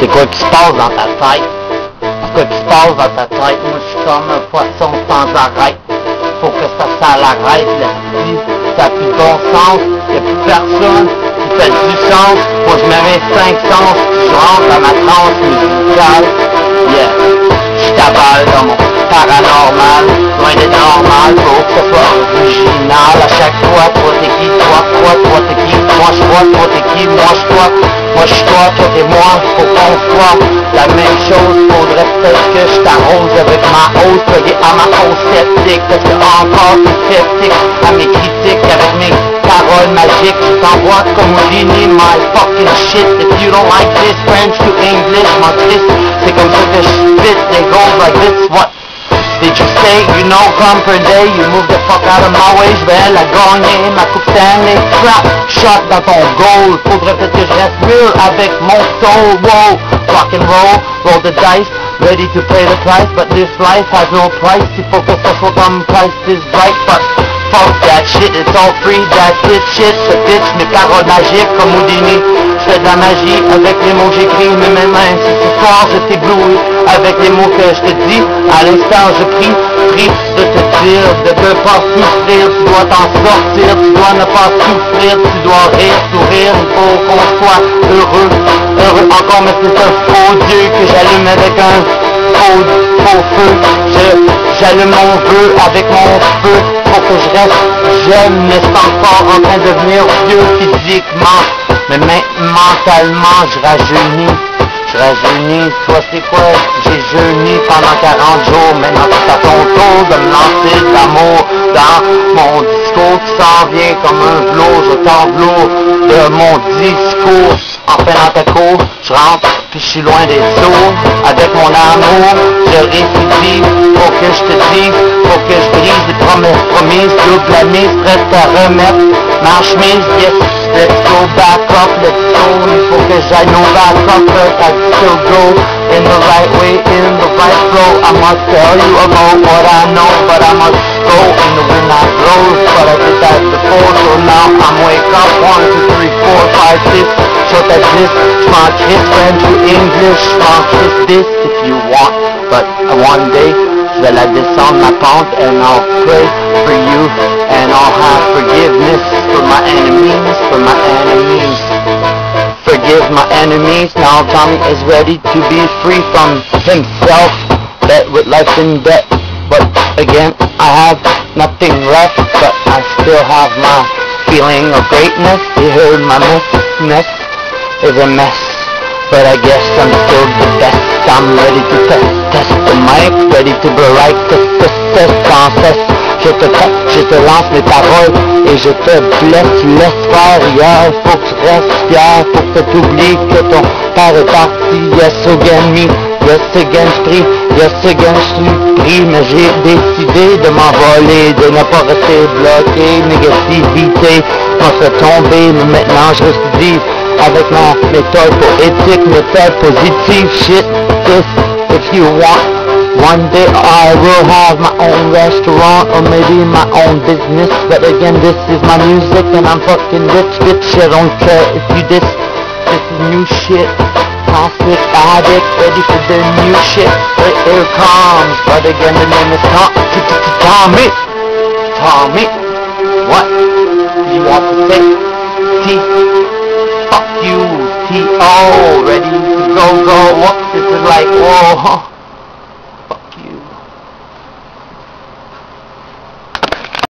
C'est quoi qui se passe dans ta tête? C'est quoi qui se passe dans ta tête? Moi, je suis comme un poisson sans arrêt. Faut que ça, l'arrête, la vie. Ça n'a plus de bon sens. Y a plus personne qui fait du sens. Moi, je me mets cinq sens. Je rentre dans ma transe musicale. Yeah. Je t'avale dans mon paranormal. Loin d'être normal. Faut que ça soit la même chose, faudrait peut-être que je t'arrose avec ma hausse, soyez à ma hausse sceptique, parce que encore t'es sceptique à mes critiques avec mes paroles magiques, je t'envoie comme Houdini, my fucking shit, if you don't like this French to English, my kiss, c'est comme ça que je spit, they go like this, what? Did you say you know come per day? You move the fuck out of my way Je vais la gagner Ma coupe Stanley Trap. Shot dans ton goal Faudrait peut-être que je reste real avec mon soul. Wow Rock and roll Roll the dice Ready to pay the price But this life has no price. Faut que ça soit comme price is right But fuck that shit It's all free That's it shit. Ce bitch Mes paroles magiques comme Houdini Je fais de la magie. Avec les mots j'écris Mais mains si ce soir je t'éblouis. Avec les mots que je te dis, à l'instant je prie, prie de te dire, de ne pas souffrir, tu dois t'en sortir, tu dois ne pas souffrir, tu dois rire, sourire, il faut qu'on soit heureux, heureux encore, mais c'est un faux Dieu que j'allume avec un faux, faux feu, j'allume mon vœu avec mon feu, pour que je reste jeune, mais pas encore en train de devenir vieux physiquement, mais mentalement, je rajeunis. Je rajeunis, toi c'est quoi? J'ai jeûné pendant 40 jours, maintenant c'est à ton tour de me lancer d'amour dans mon discours qui s'en vient comme un velours, je t'enveloppe de mon discours. En faisant ta cour, je rentre, puis je suis loin des sourds. Avec mon amour, je récidive, faut que je te dise, faut que je brise les promesses promises, double la mise, prête à remettre ma chemise, yes, let's go back up, let's go, il faut que j'aille no back up, but I still go in the right way, in the right flow, I must tell you about what I know, but I must go in the wind that blows, but I did that before, so now I'm wake up, one, two, three, four, five, six, so that's this, my kiss French to English, my kiss this if you want, but one day, vais la descendre ma pente and I'll pray for you and I'll have forgiveness for my enemies, for my enemies. Forgive my enemies, now Tommy is ready to be free from himself, bet with life in debt. Again, I have nothing left, but I still have my feeling of greatness. You heard my mess, mess is a mess. But I guess I'm still the best I'm ready to test, test the mic Ready to be right, test, test, test Sans cesse, je te teste, je te lance mes paroles Et je te blesse, faire hier Faut que tu restes fier, faut que t'oublies Que ton père est parti. Yes again me, yes again je prie Yes again je suis pris Mais j'ai décidé de m'envoler De ne pas rester bloqué. Négativité m'a fait tomber Mais maintenant je récidive avec ma méthode poétique, méthode positive, shit, this, if you want. One day I will have my own restaurant or maybe my own business, but again this is my music and I'm fucking rich, bitch, I don't care if you diss, this is new shit. Classic addict, ready for the new shit, but here comes, but again the name is Tom, Tommy, Tommy, what you want to say? T fuck you, T.O. Ready to go, go, what? This is like, whoa.